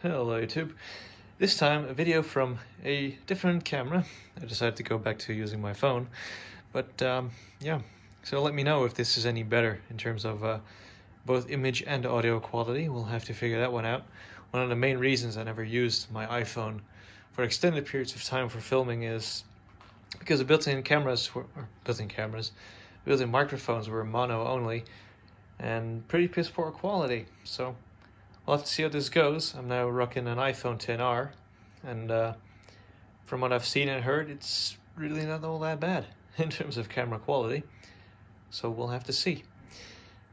Hello YouTube. This time a video from a different camera. I decided to go back to using my phone. But um, yeah, so let me know if this is any better in terms of uh, both image and audio quality. We'll have to figure that one out. One of the main reasons I never used my iPhone for extended periods of time for filming is because the built-in cameras were built-in cameras, built-in microphones were mono only and pretty piss poor quality. So we'll have to see how this goes. I'm now rocking an iPhone 10R, and uh, from what I've seen and heard, it's really not all that bad in terms of camera quality. So we'll have to see.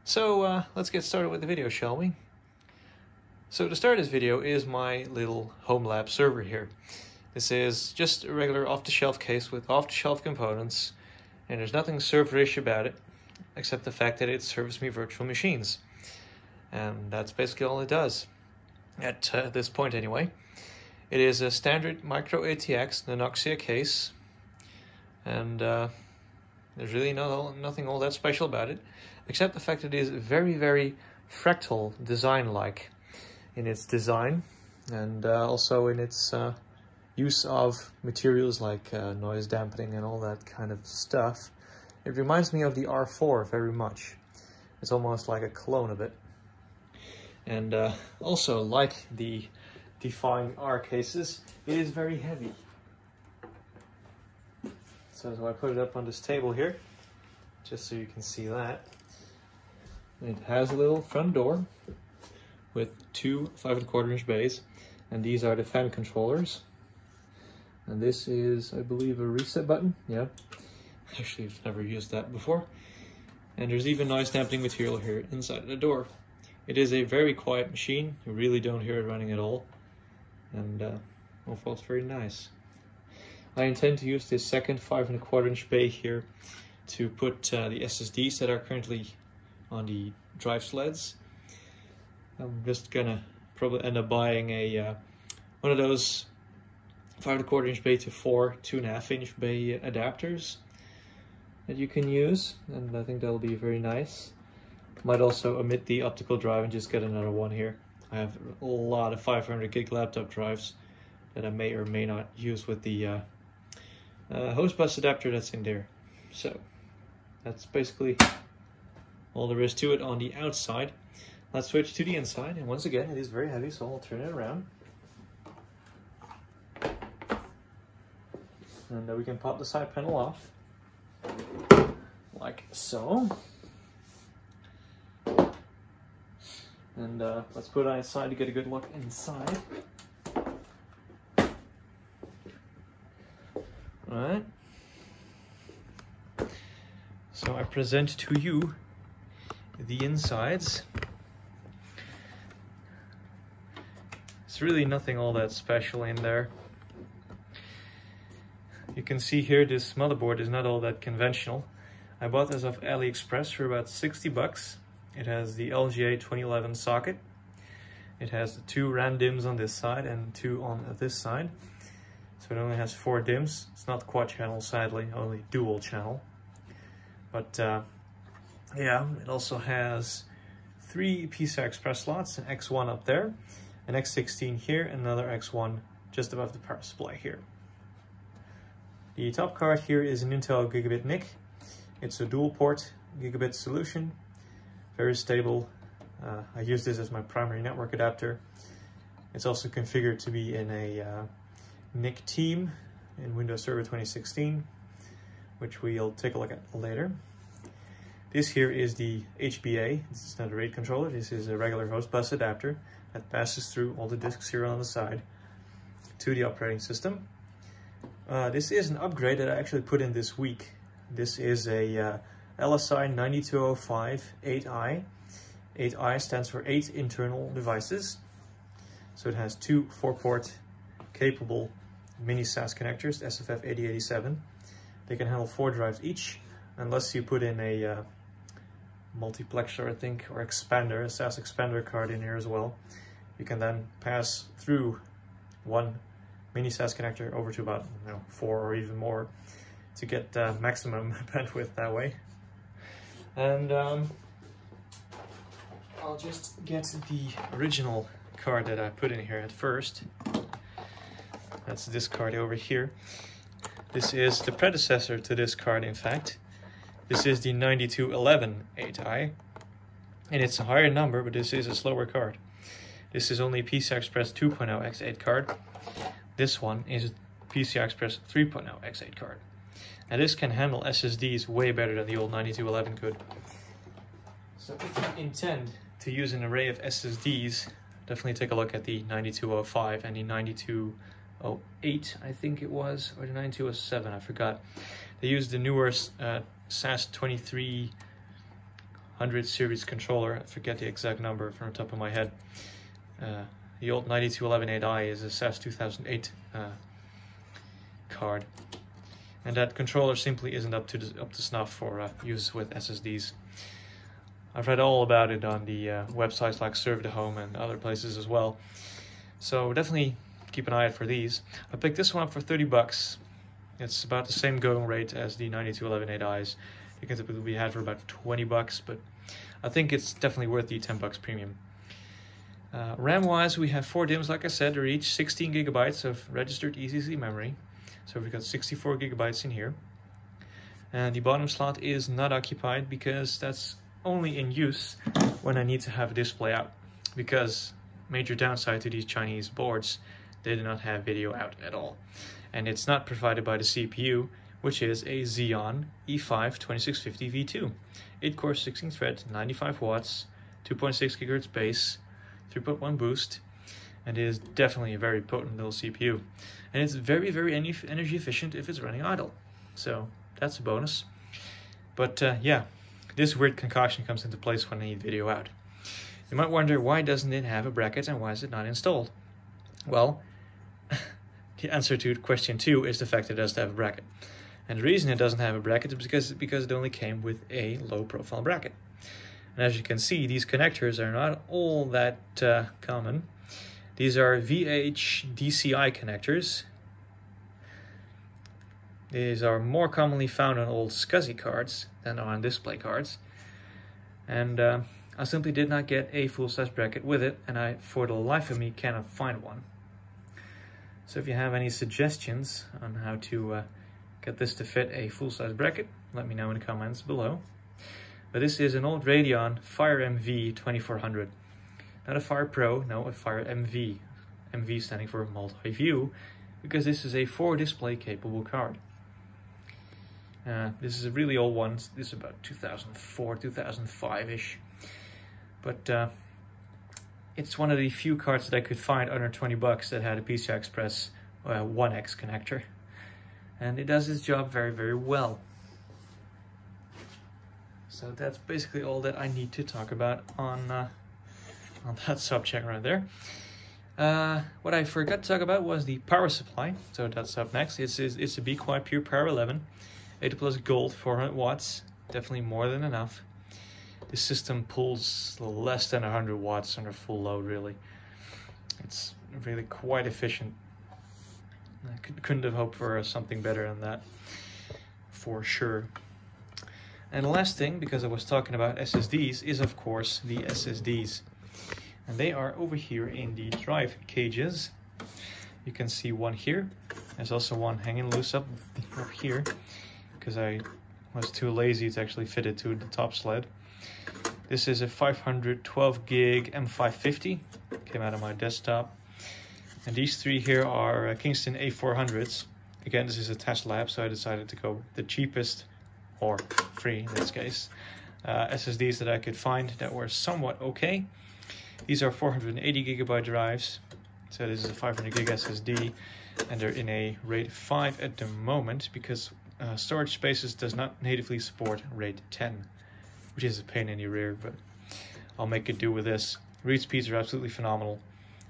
So uh, let's get started with the video, shall we? So to start this video is my little home lab server here. This is just a regular off-the-shelf case with off-the-shelf components, and there's nothing serverish about it except the fact that it serves me virtual machines. And that's basically all it does, at uh, this point anyway. It is a standard micro ATX Nanoxia case, and uh, there's really no, nothing all that special about it, except the fact that it is very, very fractal design-like in its design, and uh, also in its uh, use of materials like uh, noise dampening and all that kind of stuff. It reminds me of the R4 very much. It's almost like a clone of it. And uh, also, like the Define R cases, it is very heavy. So, I put it up on this table here, just so you can see that. It has a little front door with two five and a quarter inch bays, and these are the fan controllers. And this is, I believe, a reset button. Yeah, Actually, I've never used that before. And there's even noise dampening material here inside the door. It is a very quiet machine. You really don't hear it running at all. And uh, overall, it's very nice. I intend to use this second five and a quarter inch bay here to put uh, the SSDs that are currently on the drive sleds. I'm just gonna probably end up buying a uh, one of those five and a quarter inch bay to four two and a half inch bay adapters that you can use and I think that'll be very nice. Might also omit the optical drive and just get another one here. I have a lot of 500 gig laptop drives that I may or may not use with the uh, uh, host bus adapter that's in there. So that's basically all there is to it on the outside. Let's switch to the inside and once again it is very heavy so I'll turn it around. And then we can pop the side panel off like so. And uh, let's put it outside to get a good look inside. Alright. So I present to you the insides. It's really nothing all that special in there. You can see here this motherboard is not all that conventional. I bought this off AliExpress for about 60 bucks. It has the LGA 2011 socket. It has two RAM DIMMs on this side and two on this side. So it only has four DIMMs. It's not quad channel, sadly, only dual channel. But uh, yeah, it also has three PCI Express slots, an X1 up there, an X16 here, another X1 just above the power supply here. The top card here is an Intel Gigabit NIC. It's a dual port gigabit solution, very stable. Uh, I use this as my primary network adapter. It's also configured to be in a uh, NIC team in Windows Server 2016, which we'll take a look at later. This here is the HBA. This is not a RAID controller. This is a regular host bus adapter that passes through all the disks here on the side to the operating system. Uh, this is an upgrade that I actually put in this week. This is a uh, LSI 9205 8i. 8i stands for 8 internal devices. So it has two 4-port capable mini SAS connectors, SFF 8087. They can handle 4 drives each, unless you put in a uh, multiplexer, I think, or expander, a SAS expander card in here as well. You can then pass through one mini SAS connector over to about you know, four or even more to get uh, maximum bandwidth that way. And um, I'll just get the original card that I put in here at first. That's this card over here. This is the predecessor to this card, in fact. This is the 9211 8i, and it's a higher number, but this is a slower card. This is only PCI Express 2.0 X8 card. This one is PCI Express 3.0 X8 card. Now this can handle SSDs way better than the old 9211 could. So if you intend to use an array of SSDs, definitely take a look at the 9205 and the 9208, I think it was, or the 9207, I forgot. They use the newer uh, SAS 2300 series controller. I forget the exact number from the top of my head. Uh, the old 9211 8i is a SAS 2008 uh, card. And that controller simply isn't up to up to snuff for uh, use with SSDs. I've read all about it on the uh, websites like Serve the Home and other places as well. So definitely keep an eye out for these. I picked this one up for 30 bucks. It's about the same going rate as the 9211 8i's. You can typically be had for about 20 bucks, but I think it's definitely worth the 10 bucks premium. Uh, RAM wise, we have four DIMMs, like I said, they're each 16 gigabytes of registered ECC memory. So we've got 64 gigabytes in here. And the bottom slot is not occupied because that's only in use when I need to have a display out. Because major downside to these Chinese boards, they do not have video out at all. And it's not provided by the CPU, which is a Xeon E5 2650 V2. 8 core 16 thread, 95 watts, 2.6 gigahertz base, 3.1 boost, it is definitely a very potent little CPU. And it's very, very energy efficient if it's running idle. So that's a bonus. But uh, yeah, this weird concoction comes into place when I need video out. You might wonder why doesn't it have a bracket and why is it not installed? Well, the answer to question two is the fact that it doesn't have a bracket. And the reason it doesn't have a bracket is because, because it only came with a low profile bracket. And as you can see, these connectors are not all that uh, common. These are VH DCI connectors. These are more commonly found on old SCSI cards than on display cards. And uh, I simply did not get a full-size bracket with it, and I, for the life of me, cannot find one. So if you have any suggestions on how to uh, get this to fit a full-size bracket, let me know in the comments below. But this is an old Radeon Fire MV 2400. Not a Fire Pro, no, a Fire MV. MV standing for multi-view, because this is a four display capable card. Uh, this is a really old one. This is about 2004, 2005-ish. But uh, it's one of the few cards that I could find under 20 bucks that had a PCI Express uh, 1X connector. And it does its job very, very well. So that's basically all that I need to talk about on uh, on that subject right there. Uh, what I forgot to talk about was the power supply. So that's up next. It's it's, it's a Be Quiet Pure Power 11, 8 plus gold, 400 watts, definitely more than enough. The system pulls less than 100 watts under full load. Really, it's really quite efficient. I couldn't have hoped for something better than that, for sure. And the last thing, because I was talking about SSDs, is of course the SSDs. And they are over here in the drive cages. You can see one here. There's also one hanging loose up, up here, because I was too lazy to actually fit it to the top sled. This is a 512 gig M550, came out of my desktop. And these three here are uh, Kingston A400s. Again, this is a test lab, so I decided to go the cheapest or free in this case, uh, SSDs that I could find that were somewhat okay. These are 480 gigabyte drives, so this is a 500 gig SSD, and they're in a RAID 5 at the moment because uh, storage spaces does not natively support RAID 10, which is a pain in the rear, but I'll make it do with this. Read speeds are absolutely phenomenal,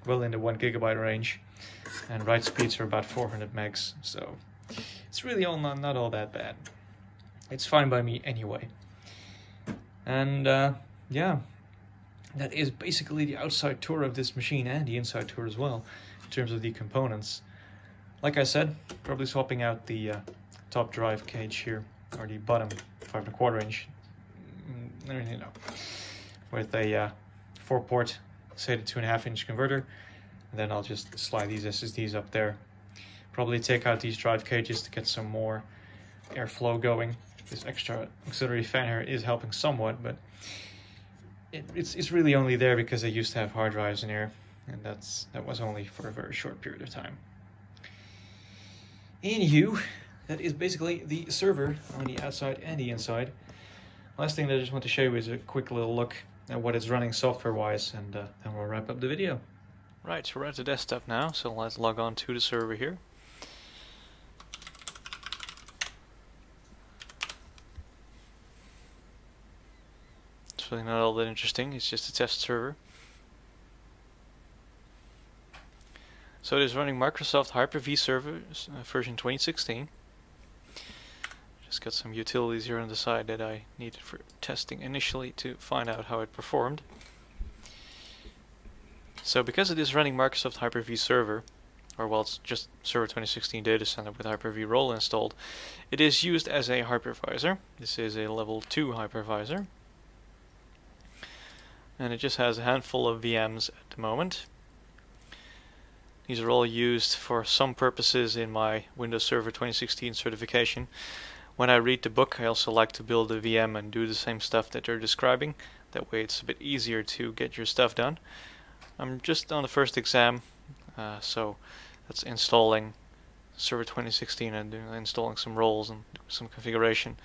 well in the 1 gigabyte range, and write speeds are about 400 megs, so it's really all not, not all that bad it's fine by me anyway. And uh, yeah, that is basically the outside tour of this machine and the inside tour as well, in terms of the components. Like I said, probably swapping out the uh, top drive cage here, or the bottom five and a quarter inch, mm, you know, with a uh, four port say the two and a half inch converter, and then I'll just slide these SSDs up there. Probably take out these drive cages to get some more airflow going. This extra auxiliary fan here is helping somewhat, but it, it's, it's really only there because I used to have hard drives in here, and that's that was only for a very short period of time. Anywho, that is basically the server on the outside and the inside. Last thing that I just want to show you is a quick little look at what it's running software-wise, and uh, then we'll wrap up the video. Right, so we're at the desktop now, so let's log on to the server here. It's really not all that interesting, it's just a test server. So it is running Microsoft Hyper-V Server uh, version 2016. Just got some utilities here on the side that I needed for testing initially to find out how it performed. So because it is running Microsoft Hyper-V Server, or well it's just Server 2016 Data Center with Hyper-V role installed, it is used as a hypervisor. This is a level 2 hypervisor. And it just has a handful of VMs at the moment. These are all used for some purposes in my Windows Server 2016 certification when I read the book, I also like to build a VM and do the same stuff that they're describing. That way it's a bit easier to get your stuff done. I'm just on the first exam, uh, so that's installing Server 2016 and installing some roles and some configuration.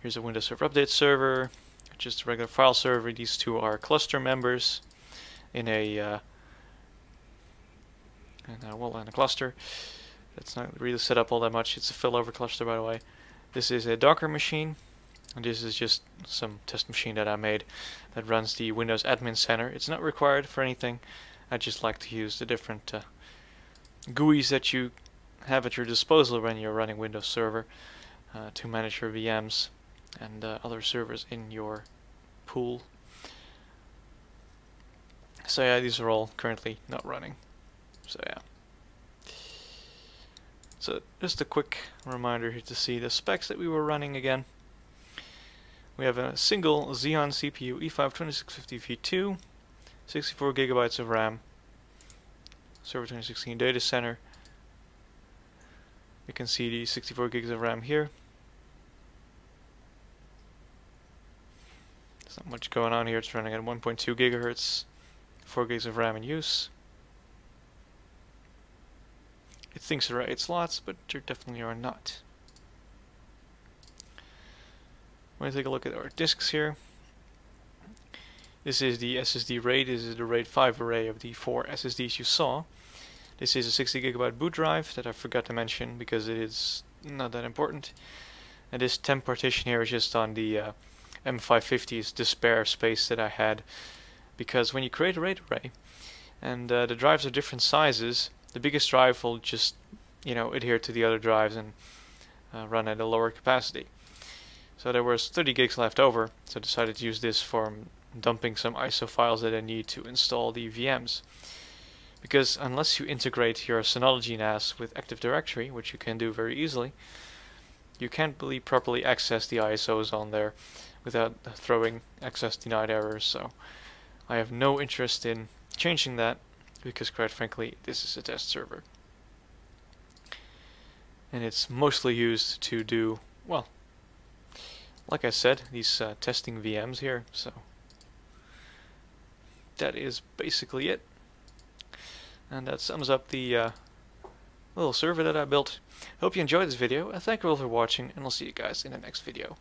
Here's a Windows Server Update server, just a regular file server. These two are cluster members in a uh, in a, well in a cluster. That's not really set up all that much. It's a failover cluster, by the way. This is a Docker machine. And this is just some test machine that I made that runs the Windows Admin Center. It's not required for anything. I just like to use the different uh, GUIs that you have at your disposal when you're running Windows Server uh, to manage your VMs and uh, other servers in your pool. So yeah, these are all currently not running. So yeah. So just a quick reminder here to see the specs that we were running again. We have a single Xeon CPU E5-2650V2, 64 gigabytes of RAM, Server 2016 data center. You can see the 64 gigs of RAM here. There's not much going on here. It's running at 1.2 gigahertz, 4 gigs of RAM in use. It thinks there are 8 slots, but there definitely are not. I'm going to take a look at our disks here. This is the SSD RAID. This is the RAID 5 array of the four SSDs you saw. This is a 60 gigabyte boot drive that I forgot to mention because it is not that important. And this temp partition here is just on the uh, M550's the spare space that I had. Because when you create a RAID array, and uh, the drives are different sizes, the biggest drive will just you know adhere to the other drives and uh, run at a lower capacity. So there was 30 gigs left over, so I decided to use this for dumping some ISO files that I need to install the VMs. Because unless you integrate your Synology NAS with Active Directory, which you can do very easily, you can't really properly access the ISOs on there without throwing access denied errors. So I have no interest in changing that because quite frankly this is a test server. And it's mostly used to do well like I said these uh, testing VMs here so that is basically it. And that sums up the uh, little server that I built. Hope you enjoyed this video. And thank you all for watching and I'll see you guys in the next video